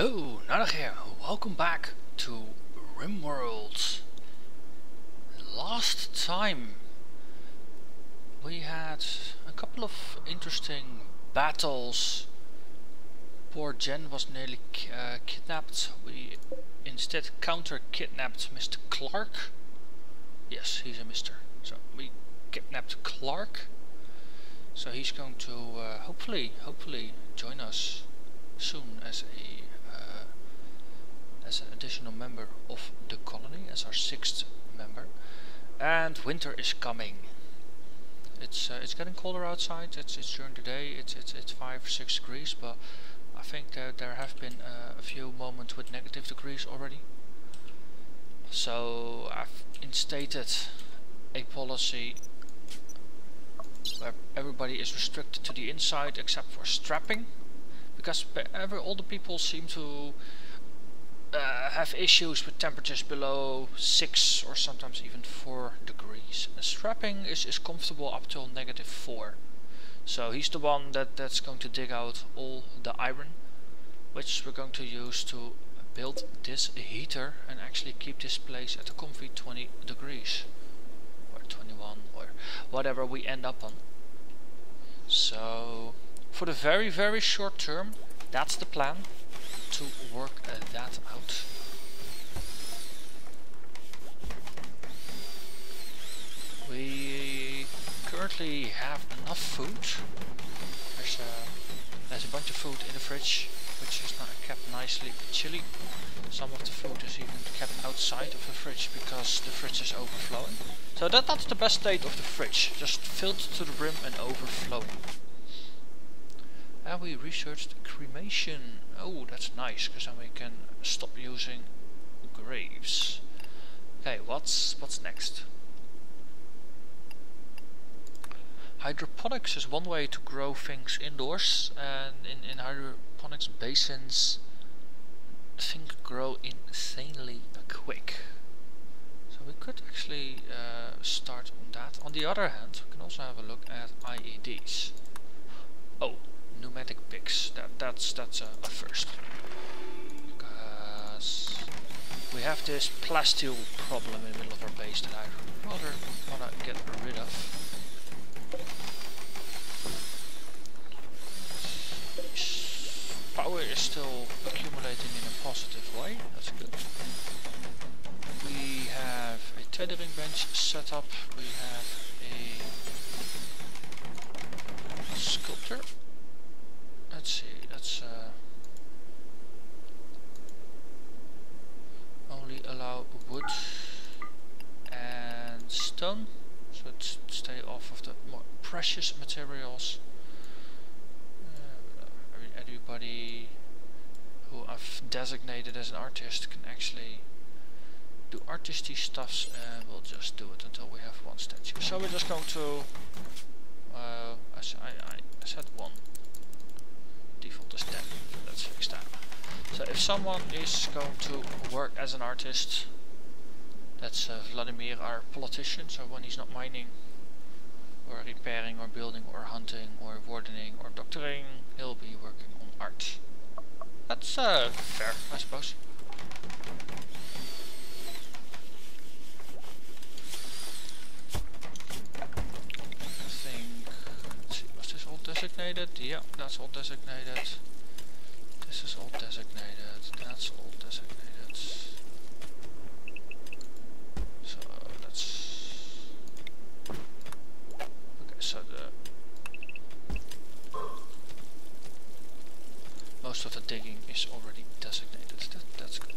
Hello, Narnach here. Welcome back to RimWorld. Last time we had a couple of interesting battles. Poor Jen was nearly uh, kidnapped. We instead counter kidnapped Mr. Clark. Yes, he's a Mr. So we kidnapped Clark. So he's going to uh, hopefully, hopefully join us soon as a as an additional member of the colony, as our sixth member. And winter is coming. It's uh, it's getting colder outside. It's it's during the day. It's it's it's five six degrees, but I think that there have been uh, a few moments with negative degrees already. So I've instated a policy where everybody is restricted to the inside except for strapping because ever all the people seem to uh, have issues with temperatures below 6 or sometimes even 4 degrees. And strapping is, is comfortable up till negative 4. So he's the one that, that's going to dig out all the iron which we're going to use to build this heater and actually keep this place at a comfy 20 degrees or 21 or whatever we end up on. So for the very very short term that's the plan to work uh, that out. We currently have enough food. There's a, there's a bunch of food in the fridge which is not kept nicely chilly. Some of the food is even kept outside of the fridge because the fridge is overflowing. So that, that's the best state of the fridge, just filled to the brim and overflowing. And we researched cremation. Oh, that's nice, because then we can stop using graves. Okay, what's what's next? Hydroponics is one way to grow things indoors, and in, in hydroponics basins, things grow insanely quick. So we could actually uh, start on that. On the other hand, we can also have a look at IEDs. Oh, pneumatic picks. That that's that's a, a first. Because we have this plasteel problem in the middle of our base that I rather wanna get rid of. Power is still accumulating in a positive way, that's good. We have a tailoring bench set up, we have a sculptor let's see, let's uh, only allow wood and stone, so let's stay off of the more precious materials. Uh, everybody who I've designated as an artist can actually do artisty stuffs and we'll just do it until we have one statue. So we're just going to, uh, I, I, I said one default is 10. Let's fix that. So if someone is going to work as an artist, that's uh, Vladimir, our politician, so when he's not mining, or repairing, or building, or hunting, or wardening, or doctoring, he'll be working on art. That's uh, fair, I suppose. designated? Yeah, that's all designated. This is all designated. That's all designated. Most of the digging is already designated. That, that's good.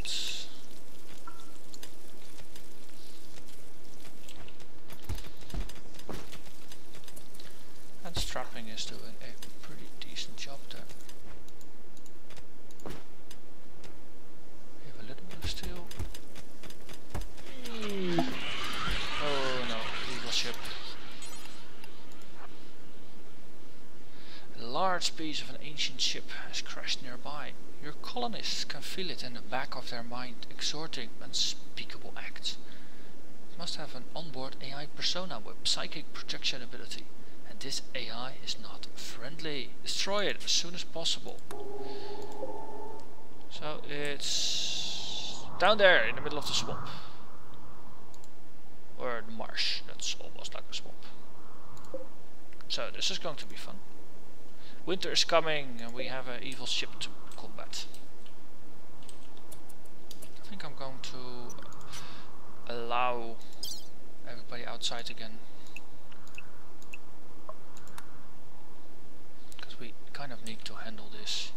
And strapping is doing a pretty decent job there. We have a little bit of steel. Oh no, evil ship. A large piece of an ancient ship has crashed nearby. Your colonists can feel it in the back of their mind, exhorting unspeakable acts. It must have an onboard AI persona with psychic projection ability and this AI is not friendly. Destroy it as soon as possible. So It's down there in the middle of the swamp. Or the marsh, that's almost like a swamp. So this is going to be fun. Winter is coming and we have an evil ship to combat. I think I'm going to allow everybody outside again. Because we kind of need to handle this.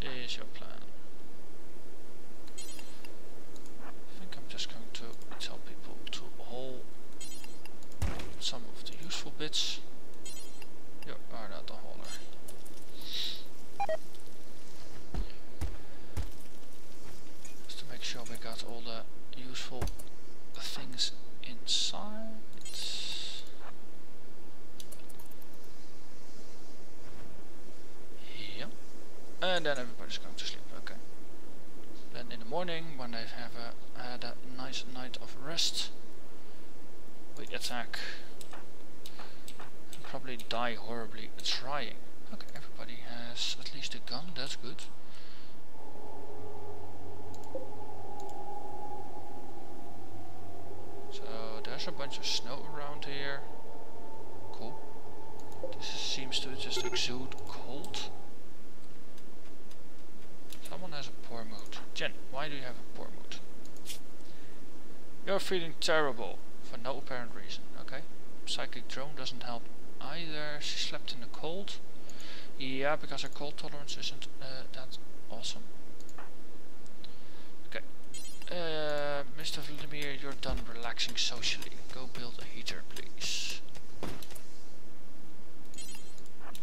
Is your plan? I think I'm just going to tell people to haul some of the useful bits. You are not the hauler. Just to make sure we got all the useful things inside. Yep. Then going to sleep, okay. Then in the morning, when they have a, had a nice night of rest, we attack. And probably die horribly trying. Okay, everybody has at least a gun, that's good. So there's a bunch of snow around here. Cool. This seems to just exude cold. Someone has a poor mood. Jen, why do you have a poor mood? You're feeling terrible for no apparent reason, okay? Psychic drone doesn't help either. She slept in the cold. Yeah, because her cold tolerance isn't uh, that awesome. Okay. Uh, Mr. Vladimir, you're done relaxing socially. Go build a heater, please.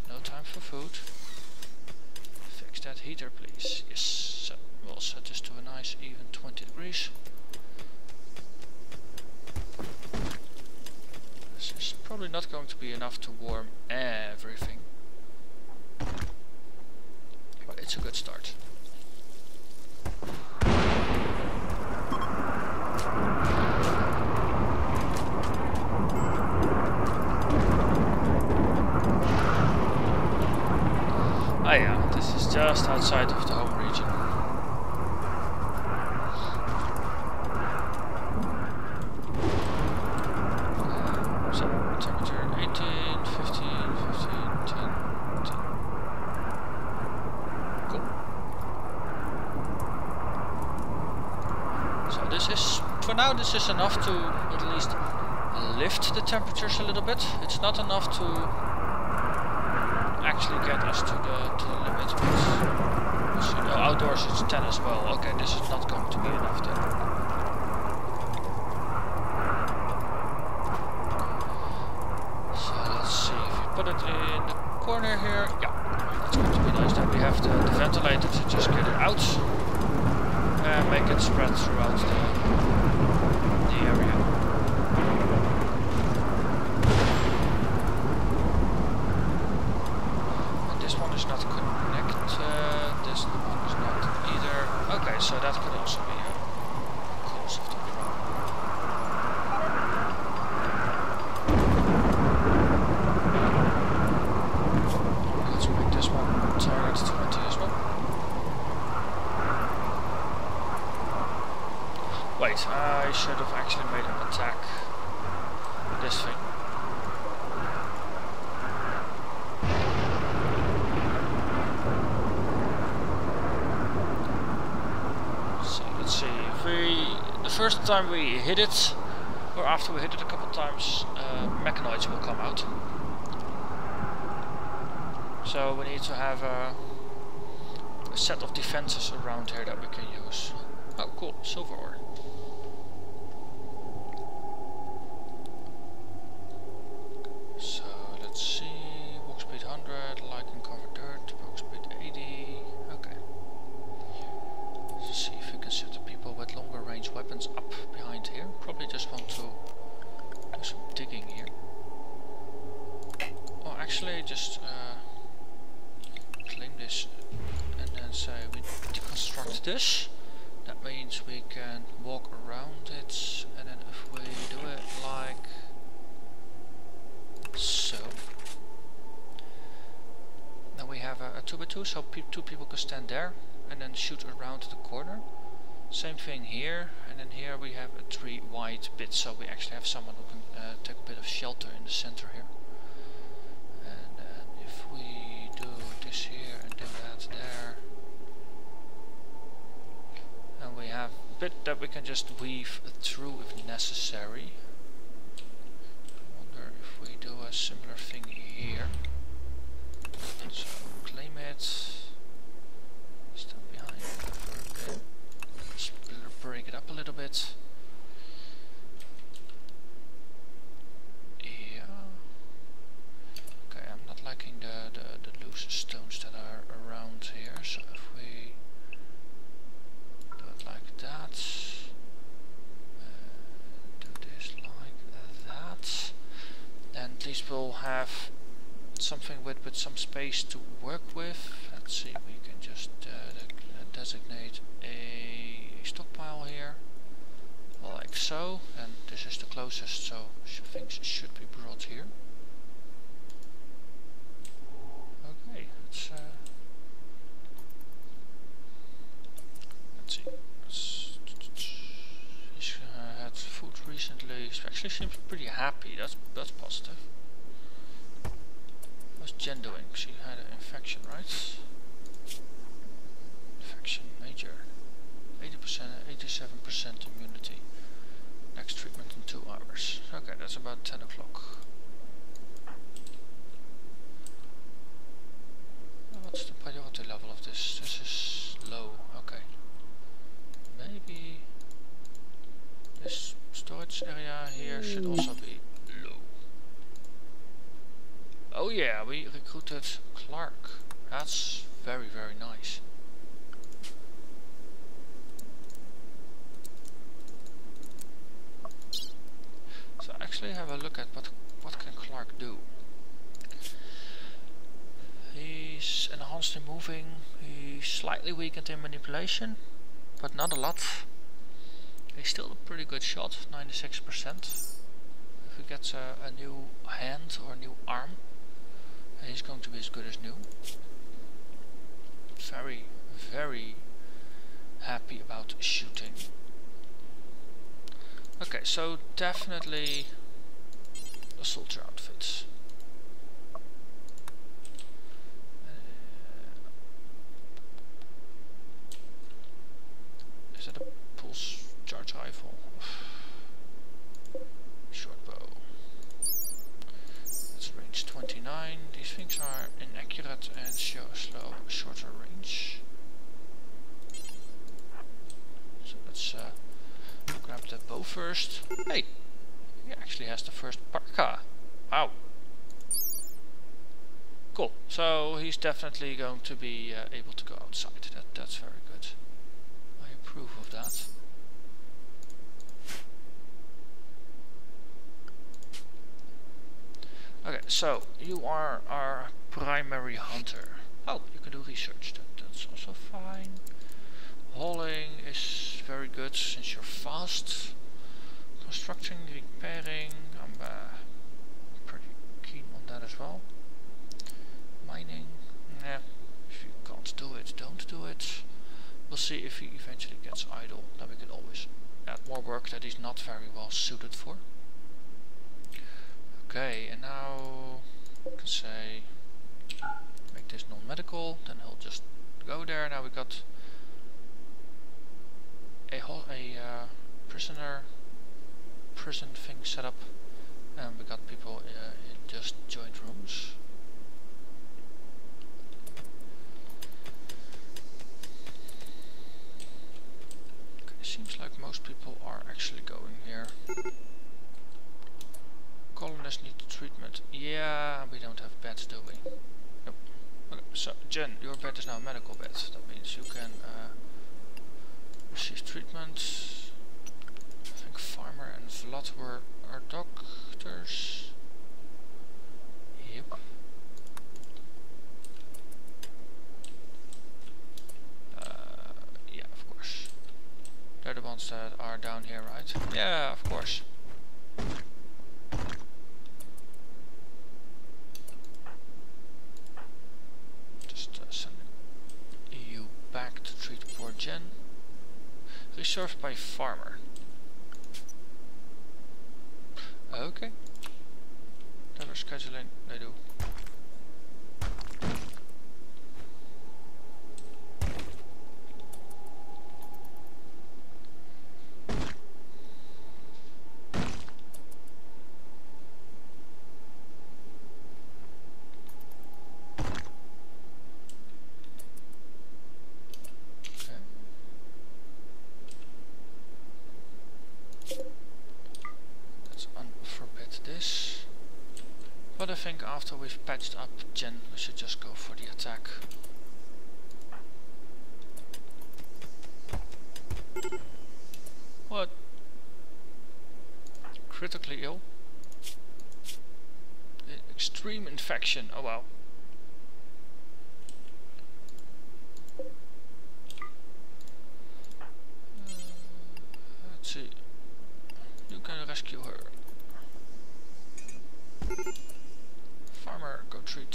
No time for food. Fix that heater, please. Yes. So we'll set this to a nice even 20 degrees. This is probably not going to be enough to warm everything. But it's a good start. Ah yeah, this is just outside of the home region. Uh, so, temperature 18, 15, 15, 10, 10. Cool. So this is, for now this is enough to at least lift the temperatures a little bit. It's not enough to actually get us to the to the limit. But so no, outdoors it's 10 as well. Okay, this is not going to be enough then. So let's see if you put it in the corner here. Yeah, that's going to be nice. Then we have the, the ventilator to just get it out and make it spread throughout the area. And this one is not connected. This one is not either. Okay, so that could also be a cause of the problem. Let's make this one target 20 as well. Wait, I should have actually made an attack this thing. So let's see, if we, the first time we hit it, or after we hit it a couple times, uh, mechanoids will come out. So we need to have a, a set of defenses around here that we can use. Oh cool, silver ore. actually just uh, claim this and then say we deconstruct this. That means we can walk around it and then if we do it like so then we have a 2x2 two, 2 so pe two people can stand there and then shoot around the corner. Same thing here, and then here we have a three wide bit, so we actually have someone who can uh, take a bit of shelter in the center here. That we can just weave through if necessary. I wonder if we do a similar thing here. So claim it. Stand behind. Split break it up a little bit. Yeah. Okay, I'm not liking the, the, the loose stones that are around here, so if we do it like that, uh, do this like that, then these will have some space to work with. Let's see, we can just uh, designate a stockpile here, like so, and this is the closest, so sh things should be brought here. Okay, let's, uh, let's see. He's uh, had food recently. He actually seems pretty happy. That's that's positive. Jen doing? She had an infection, right? Infection major. 80%, 87% immunity. Next treatment in two hours. Okay, that's about 10 o'clock. What's the priority level of this? This is low. Okay. Maybe this storage area here should also be low. Oh yeah, we recruited Clark. That's very, very nice. So actually have a look at what what can Clark do. He's enhanced in moving, he's slightly weakened in manipulation, but not a lot. He's still a pretty good shot, 96%. If he gets a, a new hand or a new arm, he's going to be as good as new. Very, very happy about shooting. Okay, so definitely a soldier outfits. Uh, is that a pulse charge rifle? Short bow. It's range 29. These things are inaccurate and show slow shorter range. So let's uh, grab the bow first. Hey, he actually has the first parka. Wow. Cool. Definitely going to be uh, able to go outside. That that's very good. I approve of that. Okay, so you are our primary hunter. Oh, you can do research. That, that's also fine. Hauling is very good since you're fast. Constructing, repairing, I'm uh, pretty keen on that as well. Mining, nah, if you can't do it, don't do it. We'll see if he eventually gets idle, then we can always add more work that he's not very well suited for. Okay, and now I can say make this non-medical, then he'll just go there. Now we got a whole a uh, prisoner prison thing set up, and we got people uh, in just joint rooms. Okay, seems like most people are actually going here. Colonists need treatment. Yeah, we don't have beds, do we? Nope. Okay, so Jen, your bed is now a medical bed. That means you can uh, receive treatment. I think Farmer and Vlad were our doctors. Yep. Uh, yeah, of course. They're the ones that are down here, right? Yeah, of course. Just uh, sending served by farmer. Okay. Never scheduling, they do. Think after we've patched up Jen, we should just go for the attack. What? Critically ill? Extreme infection, oh wow. Uh, let's see. You can rescue her. Farmer, go treat.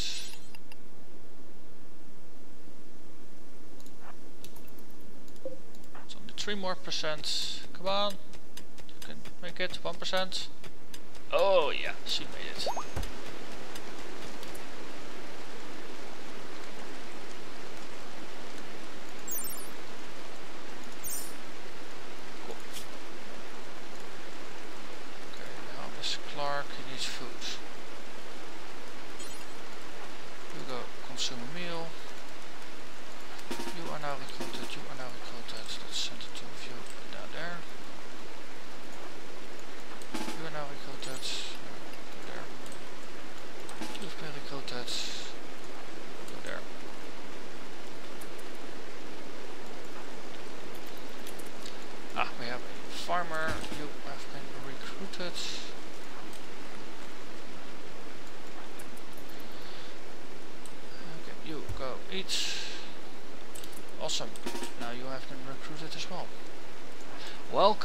It's only 3 percent. Come on. You can make it 1%. Oh yeah, she made it.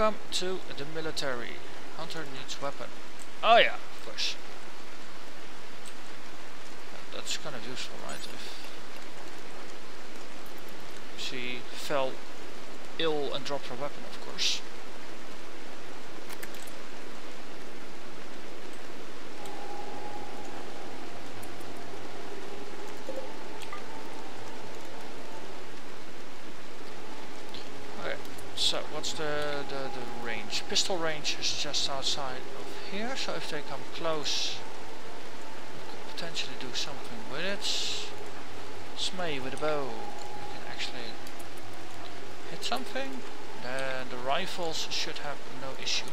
Welcome to the military. Hunter needs weapon. Oh yeah, of course. That's kind of useful, right? If she fell ill and dropped her weapon, of course. So, what's the, the, the range? Pistol range is just outside of here, so if they come close, we could potentially do something with it. Smay with a bow, we can actually hit something. Then the rifles should have no issue.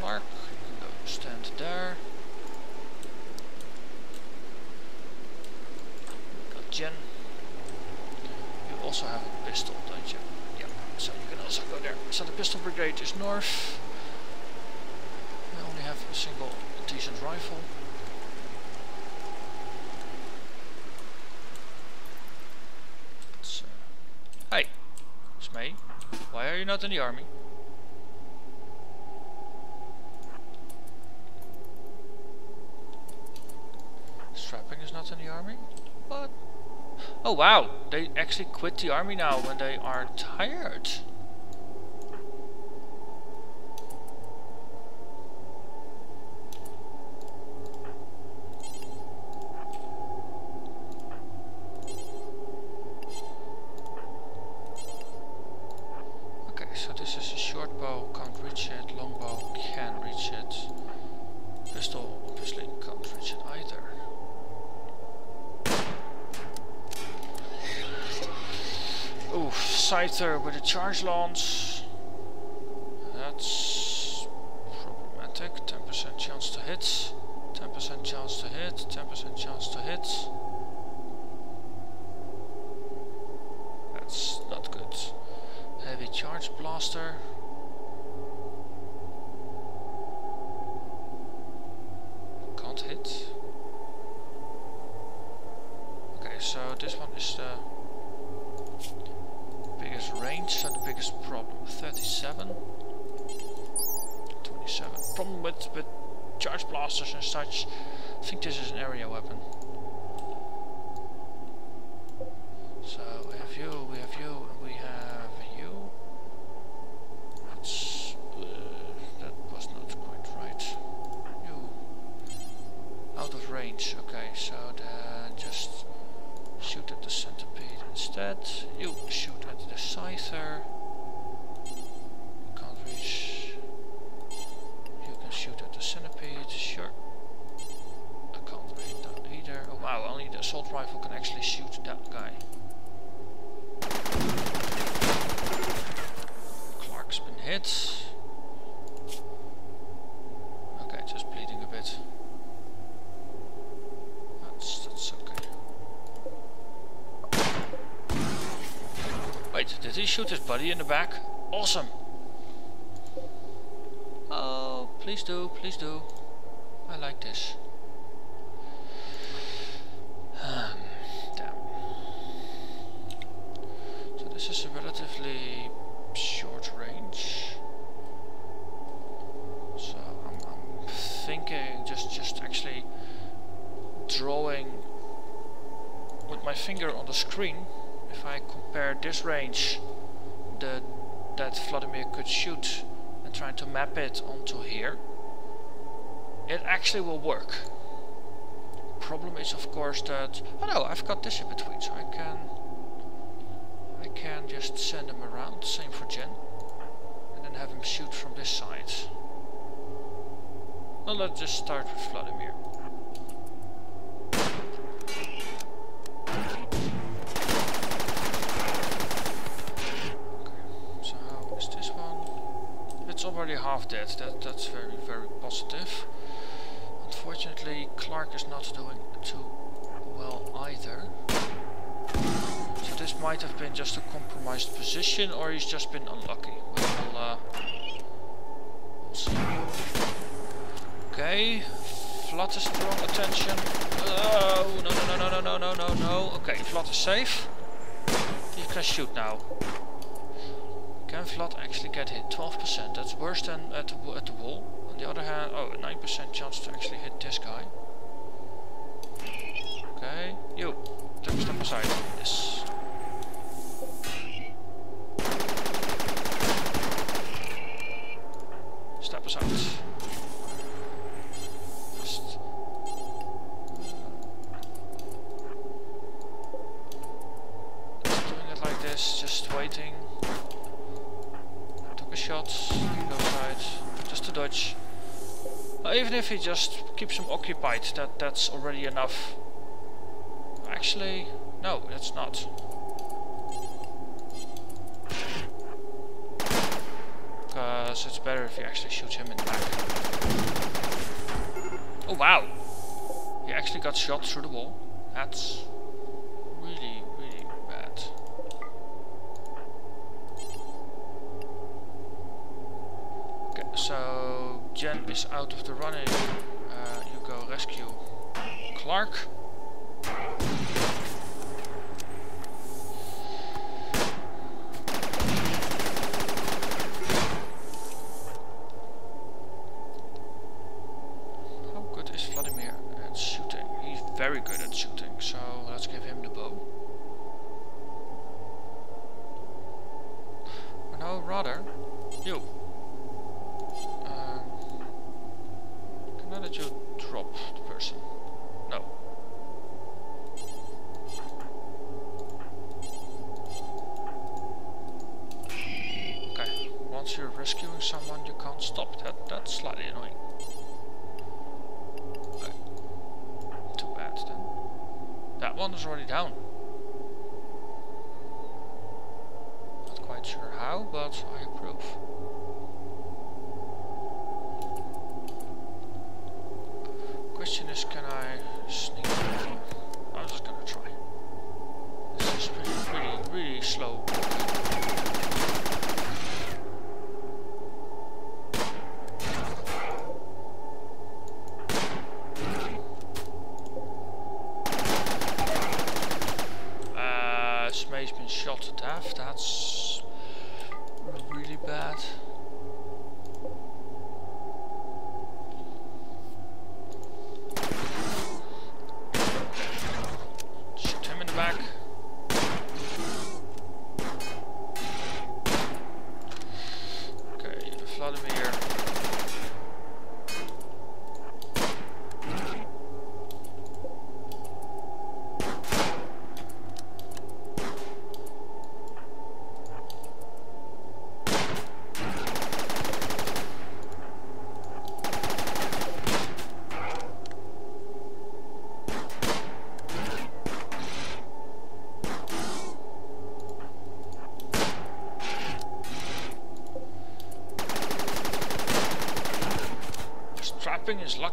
Mark, you can go stand there. Got Jen also have a pistol, don't you? Yeah, so you can also go there. So the pistol brigade is north. We only have a single decent rifle. So, hey, Smay, why are you not in the army? Strapping is not in the army? What? Oh wow, they actually quit the army now when they are tired. Scyther with a charge launch. That's problematic. 10% chance to hit. 10% chance to hit. 10% chance to hit. That's not good. Heavy charge blaster. Can't hit. Okay, so this one is the range are the biggest problem. 37. 27. Problem with, with charge I think this is an area weapon. rifle can actually shoot that guy. Clark's been hit. Okay, just bleeding a bit. That's, that's okay. Wait, did he shoot his buddy in the back? Awesome! Oh, please do, please do. I like this. Trying to map it onto here, it actually will work. Problem is of course that oh no, I've got this in between, so I can I can just send him around. Same for Jen, and then have him shoot from this side. Well, let's just start with Vladimir. already half dead. That that's very very positive. Unfortunately, Clark is not doing too well either. So this might have been just a compromised position, or he's just been unlucky. We'll, uh, we'll see. Okay, attention. Oh no no no no no no no no. Okay, Vlad is safe. You can shoot now. Vlad actually get hit? 12%. That's worse than at the, at the wall. On the other hand, oh, 9% chance to actually hit this guy. Okay, you. Step aside. Yes. Step aside. If he just keeps him occupied, that that's already enough. Actually, no, that's not. Because it's better if you actually shoot him in the back. Oh wow! He actually got shot through the wall. That's really really bad. Okay, so Jen is out of the running. Uh, you go rescue Clark. How good is Vladimir at shooting? He's very good at shooting, so let's give him the bow. Or no, rather, you. did you drop the person? No. Okay, once you're rescuing someone you can't stop that. That's slightly annoying. Okay. Too bad then. That one is already down. Not quite sure how, but I approve.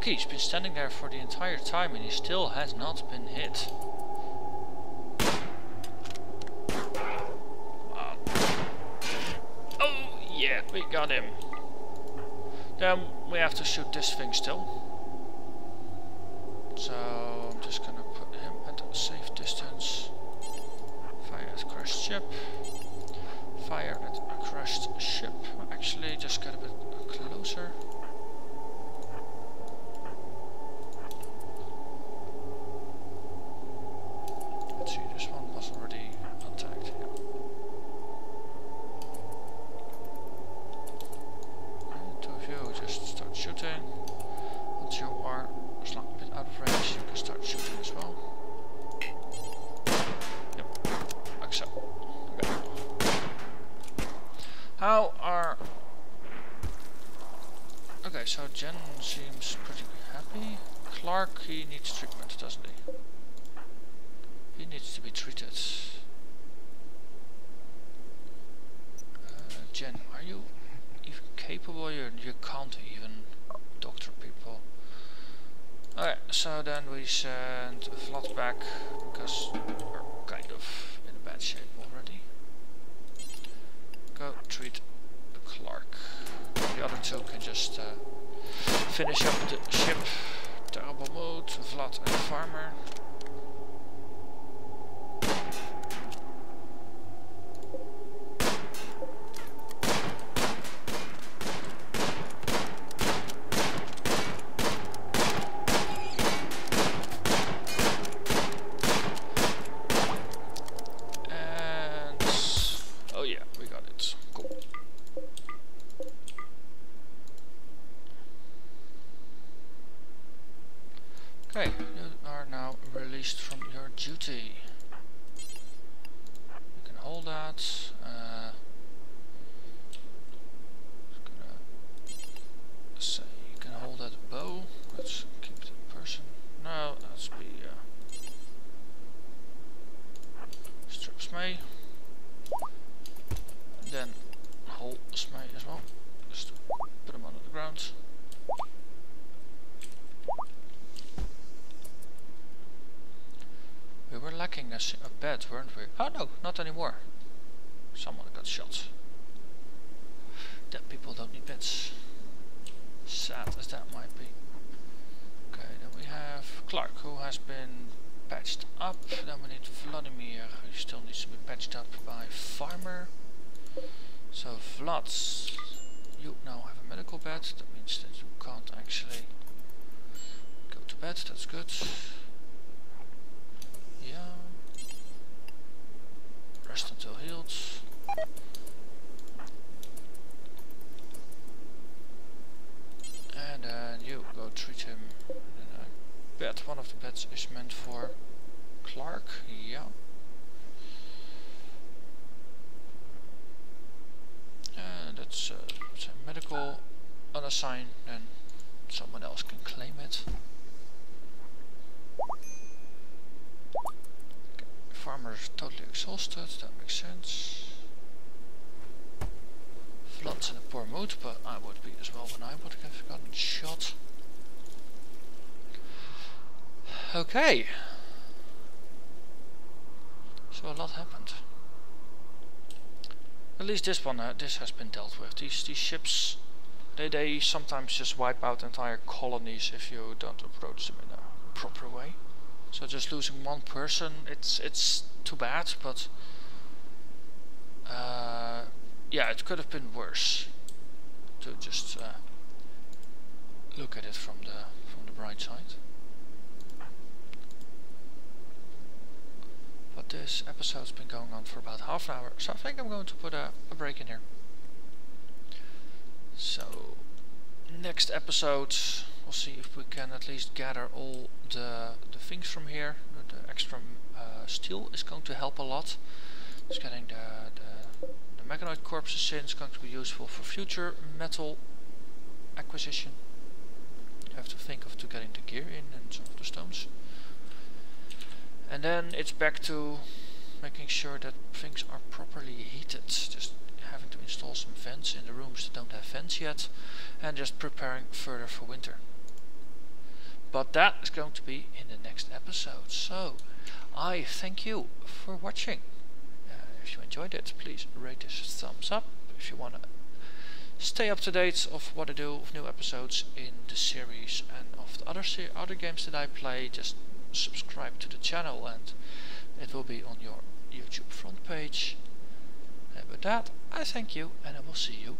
He's been standing there for the entire time and he still has not been hit. Oh yeah, we got him. Then we have to shoot this thing still. Then we send Vlad back because we're kind of in a bad shape already. Go treat the Clark. The other two can just uh, finish up the ship. Terrible mood, Vlad and Farmer. And oh yeah, we got it. Cool. Okay, you are now released from your duty. You can hold that. Uh, just gonna say you can hold that bow. Let's keep the person. No, let's be uh, strip Smay. Then hold Smay as well. Just put him under the ground. Lacking a, s- a bed, weren't we? Oh no, not anymore. Someone got shot. Dead people don't need beds. Sad as that might be. Okay, then we have Clark, who has been patched up. Then we need Vladimir, who still needs to be patched up by Farmer. So Vlad, you now have a medical bed. That means that you can't actually go to bed. That's good. Yeah. Rest until healed. And then you go treat him. And I bet one of the beds is meant for Clark. Yeah. And that's uh, medical unassigned, then someone else can claim it. Exhausted, that makes sense. Vlad's in a poor mood, but I would be as well when I would have gotten shot. Okay. So a lot happened. At least this one, uh, this has been dealt with. These these ships, they they sometimes just wipe out entire colonies if you don't approach them in a proper way. So just losing one person, it's it's too bad, but uh, yeah, it could have been worse. To just uh, look at it from the from the bright side. But this episode's been going on for about half an hour, so I think I'm going to put a, a break in here. So next episode we'll see if we can at least gather all the the things from here. The, extra uh, steel is going to help a lot. Just getting the, the the mechanoid corpses in is going to be useful for future metal acquisition. You have to think of to getting the gear in and some of the stones. And then it's back to making sure that things are properly heated. Just having to install some vents in the rooms that don't have vents yet. And just preparing further for winter. But that is going to be in the next episode. So, I thank you for watching. Uh, if you enjoyed it, please rate this thumbs up. If you want to stay up to date of what I do of new episodes in the series and of the other other games that I play, just subscribe to the channel and it will be on your YouTube front page. And with that, I thank you and I will see you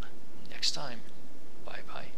next time. Bye bye.